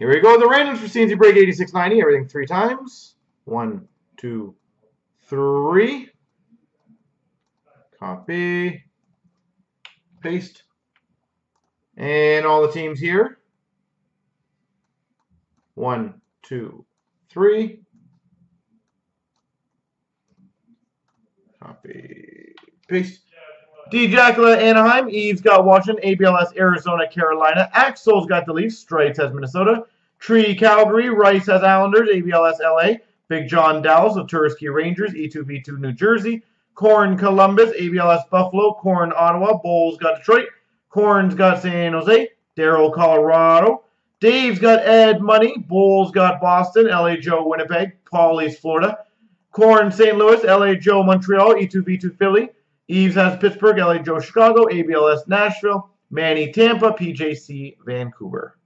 Here we go. The randoms for CNC break 8690. Everything three times. One, two, three. Copy. Paste. And all the teams here. One, two, three. Copy. Paste. D. Jackala, Anaheim. Eve's got Washington. ABLS, Arizona, Carolina. Axel's got the Leafs. Strites has Minnesota. Tree, Calgary. Rice has Islanders. ABLS, LA. Big John Dallas Tursky Rangers. E2V2, New Jersey. Corn, Columbus. ABLS, Buffalo. Corn, Ottawa. Bowles got Detroit. Corn's got San Jose. Daryl, Colorado. Dave's got Ed Money. Bulls got Boston. LA Joe, Winnipeg. Paulie's Florida. Corn, St. Louis. LA Joe, Montreal. E2V2, Philly. Eves has Pittsburgh, LA Joe Chicago, ABLS Nashville, Manny Tampa, PJC Vancouver.